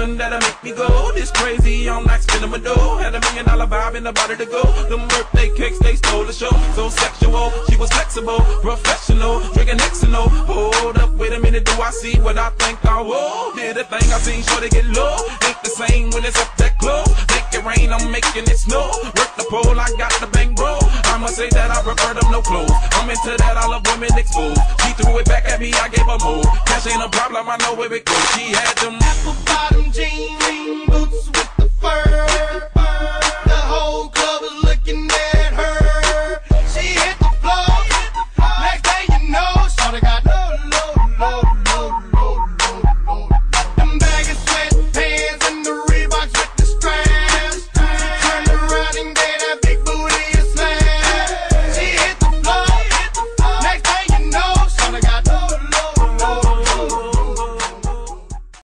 that'll make me go this crazy. I'm like spinning my dough. Had a million dollar vibe in the body to go. Them birthday cakes, they stole the show. So sexual, she was flexible, professional, drinking Xano. Hold up, wait a minute, do I see what I think I will? Did a thing I seen, sure to get low. Ain't the same when it's up that close. Make it rain, I'm making it snow. Work the pole, I got the bang bro. I must say that I prefer them no clothes. I'm into that, I love women exposed. She threw it back at me, I gave her more. Ain't a problem, I know where it goes. She had them apple bottom jean